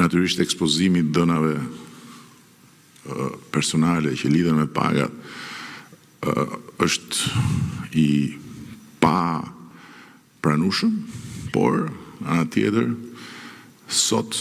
Natyrisht ekspozimi i të dhënave personale që lidhen me pagat është i papranueshëm, por nga ana tjetër sot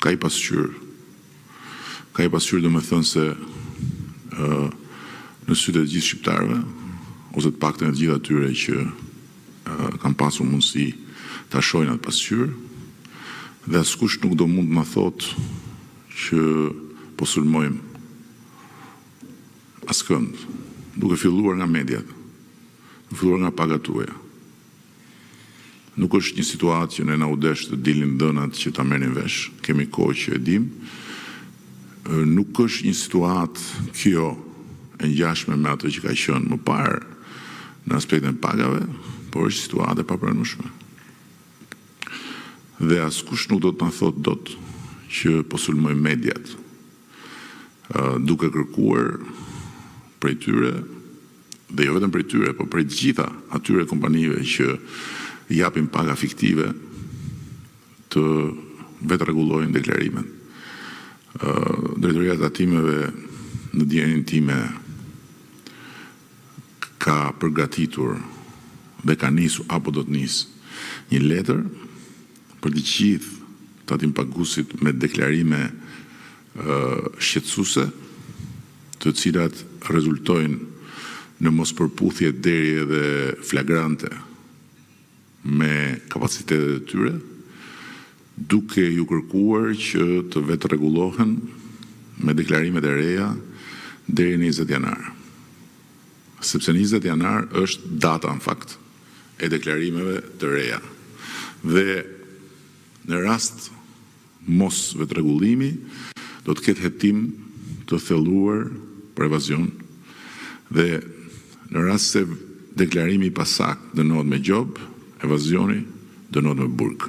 ka një pasqyrë Ka një pasqyrë domethënëse në sytë e të gjithë shqiptarëve, ose të paktën e të gjithë atyre që kanë pasur mundësi ta shohin atë pasqyrë, dhe askush nuk do mund të na thotë që po sulmojmë askënd. Duke filluar nga mediat, duke filluar nga paga tuaja. Nuk është një situatë që ne na u desh të dilnin të dhënat që ta merrnim vesh. Kemi kohë që e dimë. Nuk është një situatë kjo e ngjashme me atë që ka qenë më parë në aspektin e pagave, por është situatë e papranueshme. Dhe askush nuk do të na thotë dot që po sulmojmë mediat, duke kërkuar prej tyre Dhe jo vetëm prej tyre, por prej të gjitha atyre kompanive që japin paga fiktive të vetërregullojnë deklarimin. Drejtoria e Tatimeve në dijeninë time ka përgatitur dhe ka nisur apo do të nisë një letër për të gjithë tatimpaguesit me deklarime shqetësuese, të cilat rezultojnë në mospërputhje deri edhe flagrante me kapacitetet e tyre, duke iu kërkuar që të vetërregullohen me deklarimet e reja deri në njëzet janar. Sepse njëzet janar është data në fakt e deklarimeve të reja dhe në rast Mosvetërregullimi do të ketë hetim të thelluar për evazion dhe në rast se deklarimi i pasaktë dënohet me gjobë, evazioni dënohet me burg.